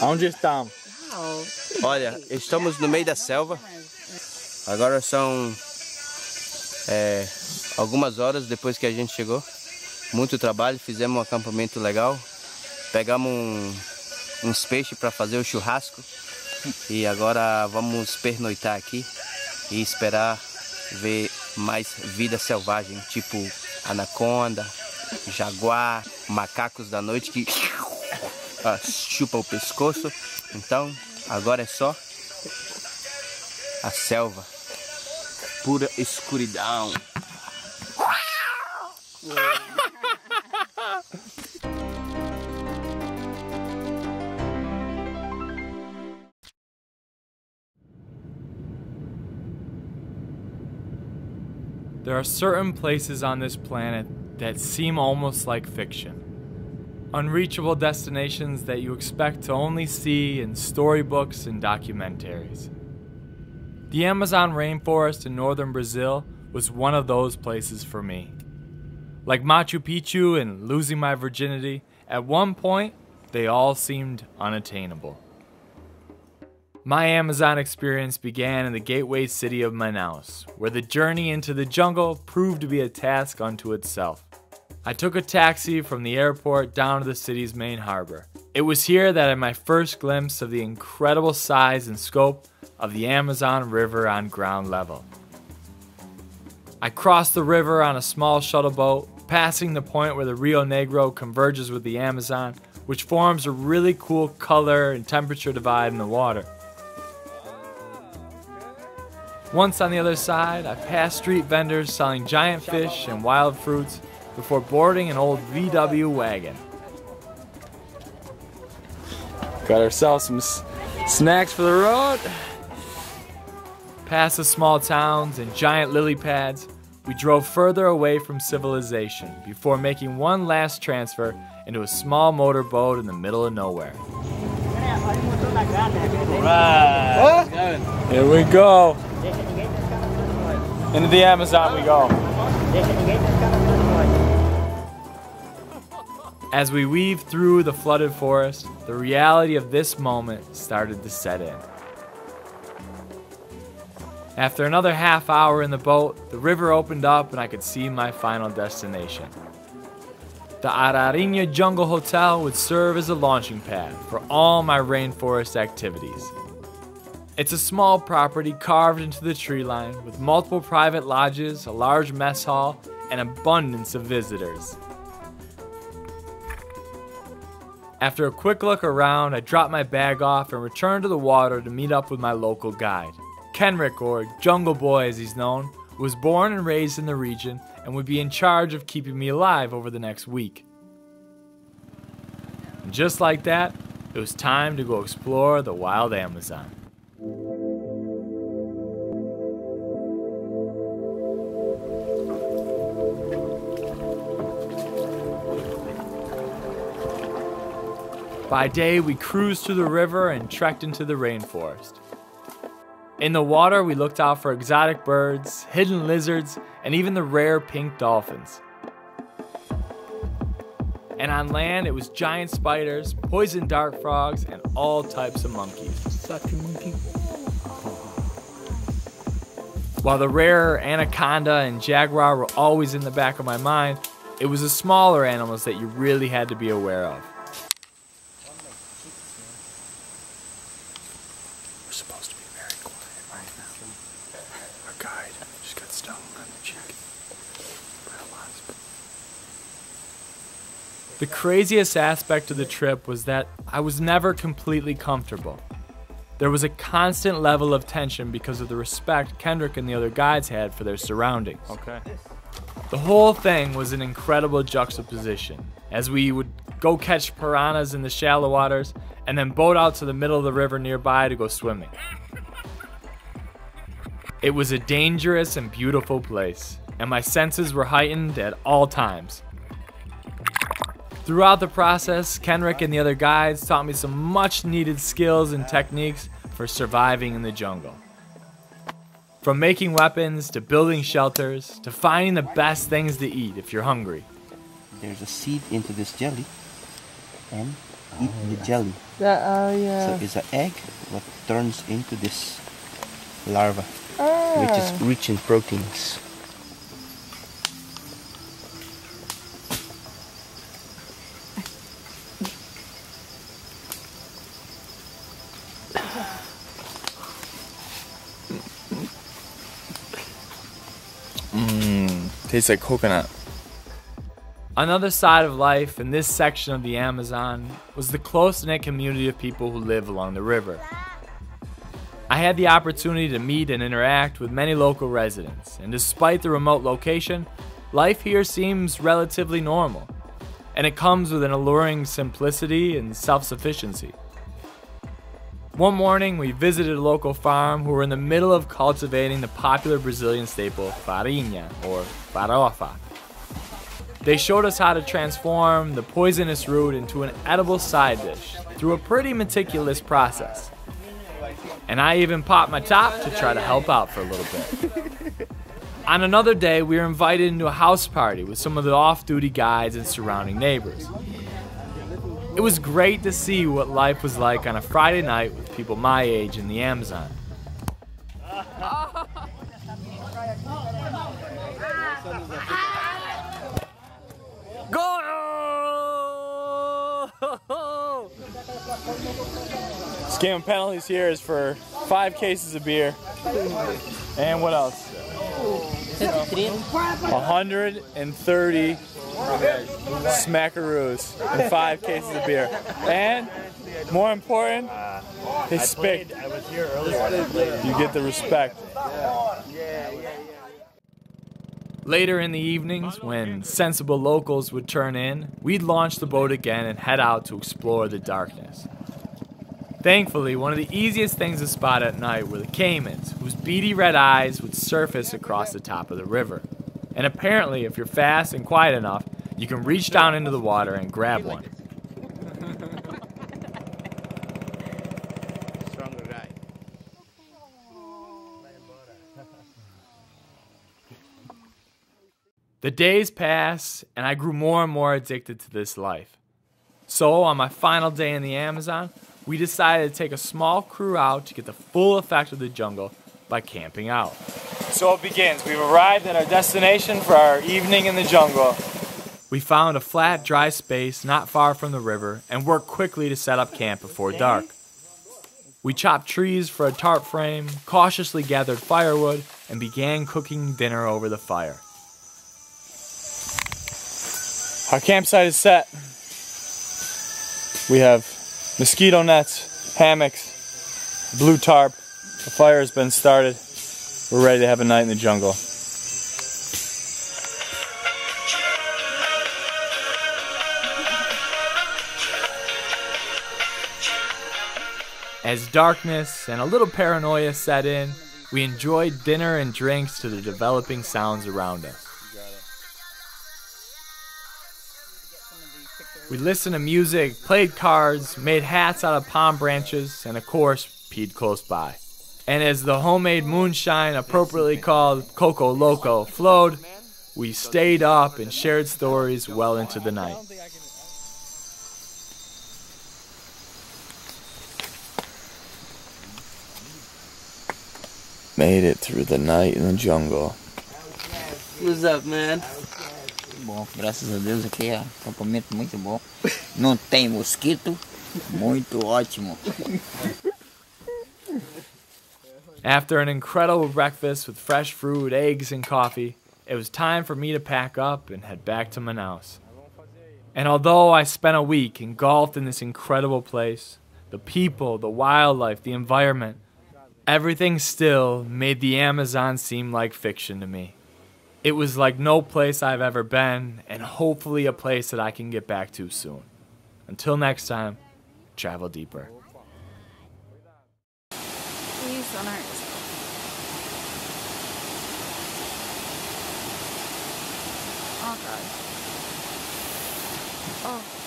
Onde estamos? Olha, estamos no meio da selva. Agora são é, algumas horas depois que a gente chegou. Muito trabalho, fizemos um acampamento legal. Pegamos um, uns peixes para fazer o churrasco. E agora vamos pernoitar aqui e esperar ver mais vida selvagem, tipo anaconda, jaguar, macacos da noite que ah, chupa o pescoço. Então, agora é só a selva. Pura escuridão. There are certain places on this planet that seem almost like fiction. Unreachable destinations that you expect to only see in storybooks and documentaries. The Amazon rainforest in northern Brazil was one of those places for me. Like Machu Picchu and losing my virginity, at one point, they all seemed unattainable. My Amazon experience began in the gateway city of Manaus, where the journey into the jungle proved to be a task unto itself. I took a taxi from the airport down to the city's main harbor. It was here that I had my first glimpse of the incredible size and scope of the Amazon River on ground level. I crossed the river on a small shuttle boat, passing the point where the Rio Negro converges with the Amazon, which forms a really cool color and temperature divide in the water. Once on the other side, I passed street vendors selling giant fish and wild fruits before boarding an old VW wagon. Got ourselves some s- snacks for the road. Past the small towns and giant lily pads, we drove further away from civilization before making one last transfer into a small motorboat in the middle of nowhere. Here we go. Into the Amazon we go. As we weaved through the flooded forest, the reality of this moment started to set in. After another half hour in the boat, the river opened up and I could see my final destination. The Ararinha Jungle Hotel would serve as a launching pad for all my rainforest activities. It's a small property carved into the tree line with multiple private lodges, a large mess hall, and abundance of visitors. After a quick look around, I dropped my bag off and returned to the water to meet up with my local guide. Kenrick, or Jungle Boy as he's known, was born and raised in the region and would be in charge of keeping me alive over the next week. And just like that, it was time to go explore the wild Amazon. By day, we cruised through the river and trekked into the rainforest. In the water, we looked out for exotic birds, hidden lizards, and even the rare pink dolphins. And on land, it was giant spiders, poison dart frogs, and all types of monkeys. While the rare anaconda and jaguar were always in the back of my mind, it was the smaller animals that you really had to be aware of. We're supposed to be very quiet right now. Our guide just got stung on the cheek by a wasp. The craziest aspect of the trip was that I was never completely comfortable. There was a constant level of tension because of the respect Kendrick and the other guides had for their surroundings. Okay. The whole thing was an incredible juxtaposition, as we would go catch piranhas in the shallow waters and then boat out to the middle of the river nearby to go swimming. It was a dangerous and beautiful place, and my senses were heightened at all times. Throughout the process, Kenrick and the other guides taught me some much needed skills and techniques for surviving in the jungle. From making weapons to building shelters to finding the best things to eat if you're hungry. There's a seed into this jelly, and eat the jelly. That, oh yeah. So it's an egg that turns into this larva, ah. which is rich in proteins. Tastes like coconut. Another side of life in this section of the Amazon was the close knit community of people who live along the river. I had the opportunity to meet and interact with many local residents, and despite the remote location, life here seems relatively normal, and it comes with an alluring simplicity and self sufficiency. One morning, we visited a local farm who were in the middle of cultivating the popular Brazilian staple farinha, or farofa. They showed us how to transform the poisonous root into an edible side dish through a pretty meticulous process. And I even popped my top to try to help out for a little bit. On another day, we were invited into a house party with some of the off duty guides and surrounding neighbors. It was great to see what life was like on a Friday night with people my age in the Amazon. Go! Scam penalties here is for five cases of beer. And what else? 130 smackaroos and five cases of beer. And more important, uh, his spit. I was here earlier. You get the respect. Later in the evenings, when sensible locals would turn in, we'd launch the boat again and head out to explore the darkness. Thankfully, one of the easiest things to spot at night were the caimans, whose beady red eyes would surface across the top of the river. And apparently, if you're fast and quiet enough, you can reach down into the water and grab one. The days passed, and I grew more and more addicted to this life. So, on my final day in the Amazon, we decided to take a small crew out to get the full effect of the jungle by camping out. So it begins. We've arrived at our destination for our evening in the jungle. We found a flat, dry space not far from the river and worked quickly to set up camp before dark. We chopped trees for a tarp frame, cautiously gathered firewood, and began cooking dinner over the fire. Our campsite is set. We have mosquito nets, hammocks, blue tarp. The fire has been started. We're ready to have a night in the jungle. As darkness and a little paranoia set in, we enjoyed dinner and drinks to the developing sounds around us. We listened to music, played cards, made hats out of palm branches, and of course, peed close by. And as the homemade moonshine, appropriately called Coco Loco, flowed, we stayed up and shared stories well into the night. Made it through the night in the jungle. What's up, man? Bom, graças a Deus aqui é um acampamento muito bom. Não tem mosquito, muito ótimo. After an incredible breakfast with fresh fruit, eggs, and coffee, it was time for me to pack up and head back to Manaus. And although I spent a week engulfed in this incredible place, the people, the wildlife, the environment, everything still made the Amazon seem like fiction to me. It was like no place I've ever been, and hopefully a place that I can get back to soon. Until next time, travel deeper. Please don't. Oh god. Oh.